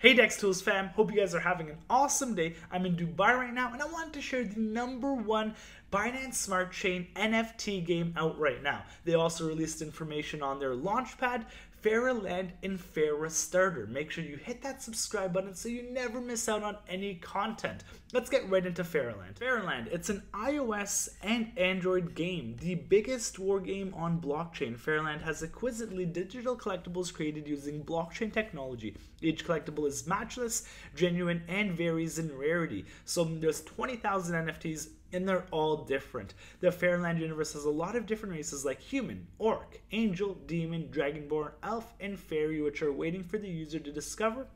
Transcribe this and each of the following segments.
Hey DEXTools fam, hope you guys are having an awesome day. I'm in Dubai right now and I wanted to share the number one Binance Smart Chain NFT game out right now. They also released information on their launchpad, Faraland and FaraStarter. Make sure you hit that subscribe button so you never miss out on any content. Let's get right into Faraland. Faraland, it's an iOS and Android game, the biggest war game on blockchain. Faraland has exquisitely digital collectibles created using blockchain technology. Each collectible is matchless, genuine, and varies in rarity. So there's 20,000 NFTs and they're all different. The Faraland universe has a lot of different races like human, orc, angel, demon, dragonborn, elf, and fairy, which are waiting for the user to discover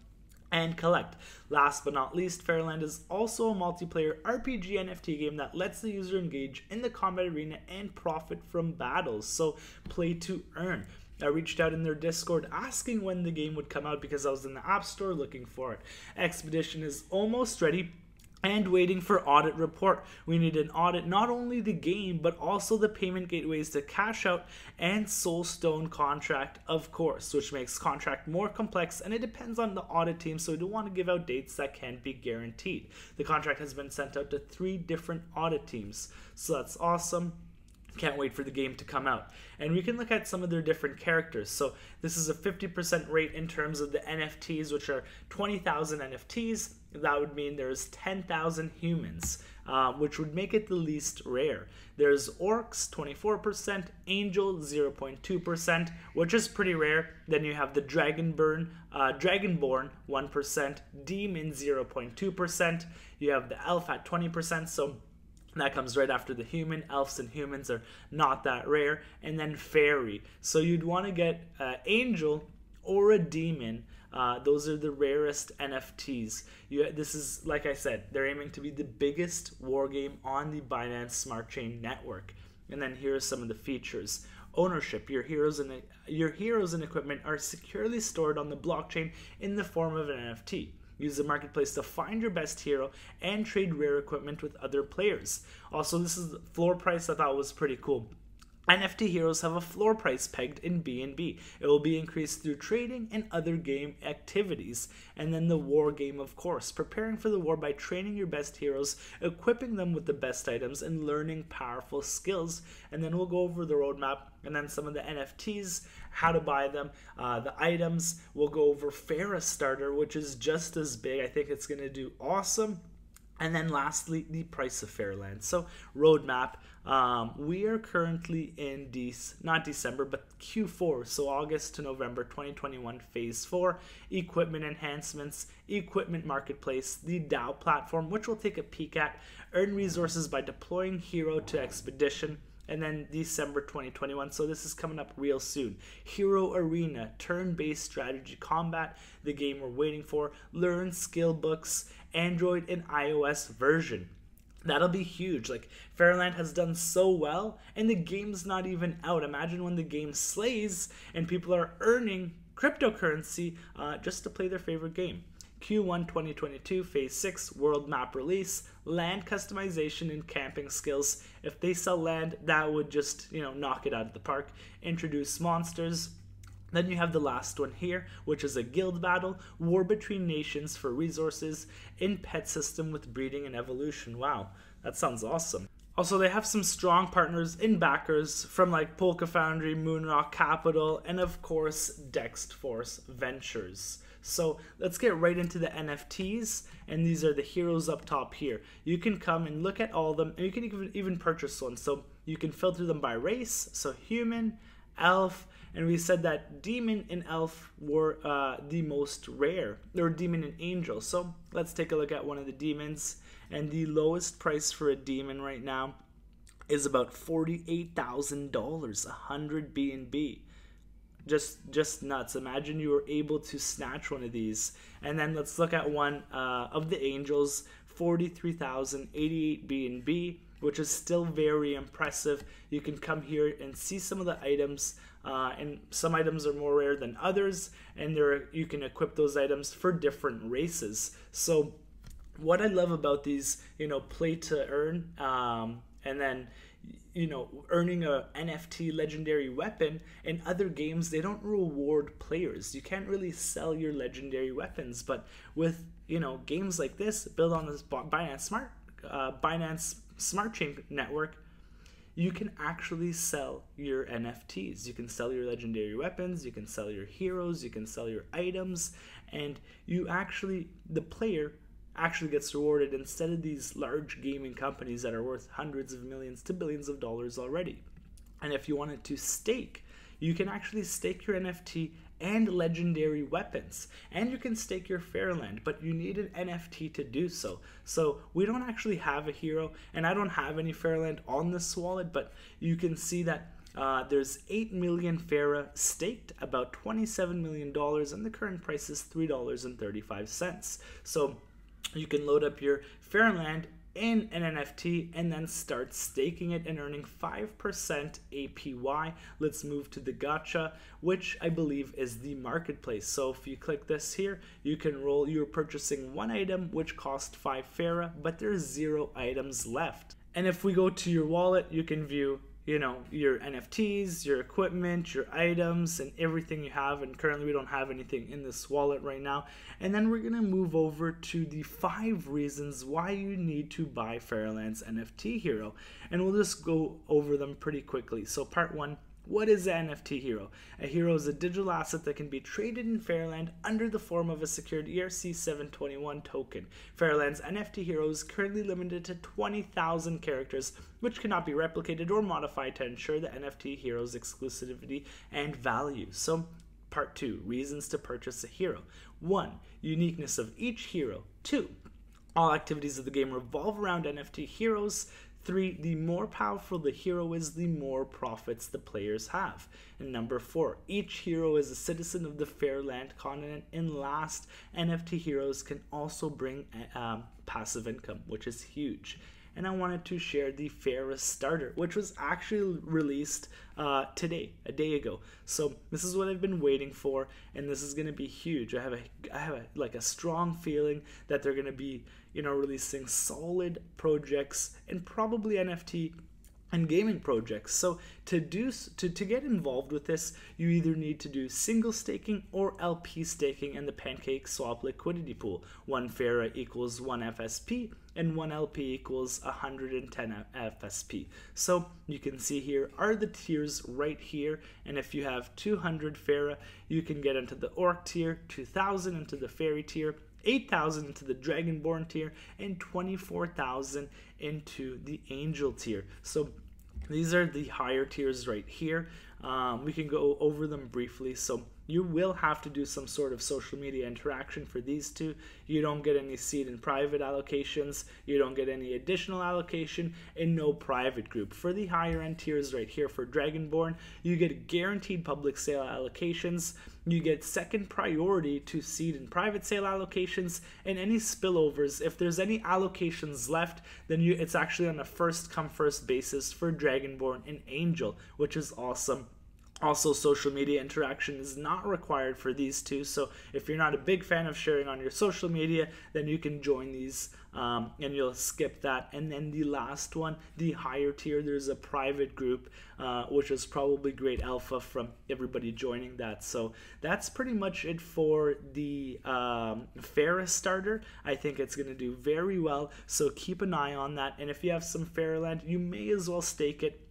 and collect. Last but not least, Faraland is also a multiplayer RPG NFT game that lets the user engage in the combat arena and profit from battles. So play to earn. I reached out in their Discord asking when the game would come out because I was in the App Store looking for it. Expedition is almost ready and waiting for audit report. We need an audit not only the game but also the payment gateways to cash out and Soulstone contract, of course, which makes contract more complex and it depends on the audit team, so we don't want to give out dates that can't be guaranteed. The contract has been sent out to three different audit teams, so that's awesome. Can't wait for the game to come out. And we can look at some of their different characters. So this is a 50% rate in terms of the NFTs, which are 20,000 NFTs. That would mean there's 10,000 humans, uh, which would make it the least rare. There's orcs, 24%, angel, 0.2%, which is pretty rare. Then you have the dragonborn, uh, dragonborn, 1%, demon, 0.2%. You have the elf at 20%. So that comes right after the human. Elves and humans are not that rare. And then fairy. So you'd want to get uh, angel or a demon. Uh, those are the rarest NFTs. You, this is, like I said, they're aiming to be the biggest war game on the Binance Smart Chain network. And then here are some of the features. Ownership: Your heroes and your heroes and equipment are securely stored on the blockchain in the form of an NFT. Use the marketplace to find your best hero and trade rare equipment with other players. Also, this is floor price I thought was pretty cool. NFT heroes have a floor price pegged in BNB. It will be increased through trading and other game activities. And then the war game, of course. Preparing for the war by training your best heroes, equipping them with the best items, and learning powerful skills. And then we'll go over the roadmap and then some of the NFTs, how to buy them, uh, the items. We'll go over FaraStarter, which is just as big. I think it's going to do awesome. And then lastly, the price of Faraland. So, roadmap. Um, we are currently in De- not December, but Q4, so August to November 2021, Phase 4. Equipment enhancements, equipment marketplace, the DAO platform, which we'll take a peek at. Earn resources by deploying Hero to Expedition and then December 2021. So this is coming up real soon. Hero Arena, turn-based strategy combat, the game we're waiting for. Learn skill books, Android and iOS version. That'll be huge. Like Faraland has done so well, and the game's not even out. Imagine when the game slays and people are earning cryptocurrency uh, just to play their favorite game. Q1 2022 Phase 6 World Map release, land customization and camping skills. If they sell land, that would just, you know, knock it out of the park. Introduce monsters. Then you have the last one here, which is a guild battle, war between nations for resources, in pet system with breeding and evolution. Wow, that sounds awesome. Also, they have some strong partners in backers from like PolkaFoundry, Moonrock Capital, and of course, Dext Force Ventures. So let's get right into the NFTs, and these are the heroes up top here. You can come and look at all of them, and you can even, even purchase one. So you can filter them by race, so human, elf, and we said that demon and elf were uh, the most rare, or demon and angel. So let's take a look at one of the demons, and the lowest price for a demon right now is about $48,000, 100 BNB just just nuts. Imagine you were able to snatch one of these. And then let's look at one uh, of the angels 43088 bnb which is still very impressive. You can come here and see some of the items uh, and some items are more rare than others and there you can equip those items for different races. So what i love about these you know play to earn um, and then you know earning a nft legendary weapon in other games they don't reward players. You can't really sell your legendary weapons but with you know games like this built on this binance smart uh, binance smart chain network you can actually sell your nfts you can sell your legendary weapons you can sell your heroes you can sell your items and you actually the player actually gets rewarded instead of these large gaming companies that are worth hundreds of millions to billions of dollars already. And if you wanted to stake, you can actually stake your NFT and legendary weapons. And you can stake your Faraland, but you need an NFT to do so. So we don't actually have a hero, and I don't have any Faraland on this wallet, but you can see that uh, there's 8 million Fara staked, about $27 million, and the current price is $3.35. So you can load up your Faraland in an NFT and then start staking it and earning 5% APY. Let's move to the gacha, which I believe is the marketplace. So if you click this here, you can roll, you're purchasing one item which cost 5 Fara, but there's zero items left. And if we go to your wallet, you can view you know your nfts your equipment your items and everything you have and currently we don't have anything in this wallet right now. And then we're going to move over to the five reasons why you need to buy Faraland's nft hero and we'll just go over them pretty quickly. So part one what is an NFT hero? A hero is a digital asset that can be traded in Faraland under the form of a secured ERC721 token. Faraland's NFT hero is currently limited to 20,000 characters, which cannot be replicated or modified to ensure the NFT hero's exclusivity and value. So, part 2 Reasons to purchase a hero. 1. Uniqueness of each hero. 2. All activities of the game revolve around NFT heroes. Three, the more powerful the hero is, the more profits the players have. And number four, each hero is a citizen of the Faraland continent. And last, NFT heroes can also bring um, passive income, which is huge and I wanted to share the FaraStarter, which was actually released uh, today, a day ago. So this is what I've been waiting for, and this is going to be huge. I have a, I have a, like a strong feeling that they're going to be, you know, releasing solid projects and probably NFT and gaming projects. So to do to, to get involved with this, you either need to do single staking or LP staking in the PancakeSwap liquidity pool. One Fara equals one FSP and one LP equals 110 FSP. So you can see here are the tiers right here. And if you have 200 Fara, you can get into the Orc tier, 2000 into the Fairy tier, 8,000 into the Dragonborn tier, and 24,000 into the Angel tier. So these are the higher tiers right here. Um, we can go over them briefly. So you will have to do some sort of social media interaction for these two. You don't get any seed and private allocations. You don't get any additional allocation and no private group. For the higher end tiers right here for Dragonborn, you get guaranteed public sale allocations. You get second priority to seed and private sale allocations and any spillovers. If there's any allocations left, then you it's actually on a first come first basis for Dragonborn and Angel, which is awesome. Also, social media interaction is not required for these two. So, if you're not a big fan of sharing on your social media, then you can join these um, and you'll skip that. And then the last one, the higher tier, there's a private group, uh, which is probably great alpha from everybody joining that. So, that's pretty much it for the um, FaraStarter. I think it's going to do very well. So, keep an eye on that. And if you have some Faraland, you may as well stake it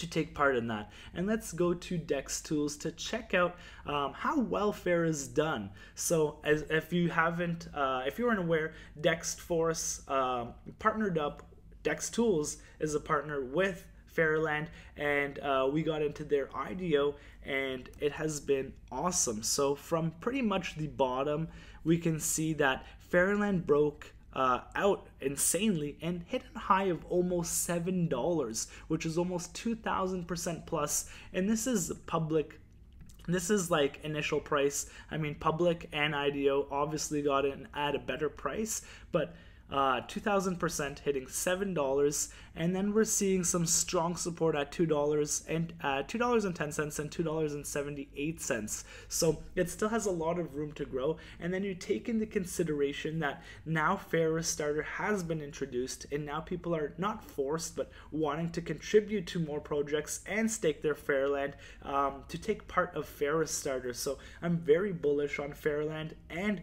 to take part in that. And let's go to DEXTools to check out um, how welfare is done. So, as if you haven't, uh, if you aren't aware, Dex Force um, partnered up. DEXTools is a partner with Faraland, and uh, we got into their IDO, and it has been awesome. So, from pretty much the bottom, we can see that Faraland broke uh, out insanely and hit a high of almost seven dollars, which is almost two thousand percent plus. And this is public. This is like initial price. I mean, public and IDO obviously got it at a better price, but uh, 2000% hitting $7 and then we're seeing some strong support at $2 and uh, $2.10 and $2.78 so it still has a lot of room to grow. And then you take into consideration that now FaraStarter has been introduced and now people are not forced but wanting to contribute to more projects and stake their Faraland um, to take part of FaraStarter. So I'm very bullish on Faraland and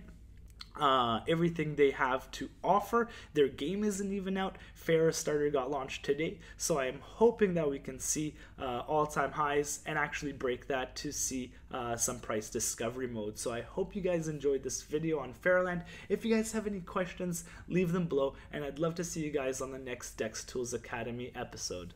uh, everything they have to offer. Their game isn't even out. FaraStarter got launched today, so I'm hoping that we can see uh, all-time highs and actually break that to see uh, some price discovery mode. So I hope you guys enjoyed this video on Faraland. If you guys have any questions, leave them below, and I'd love to see you guys on the next DEXTools Academy episode.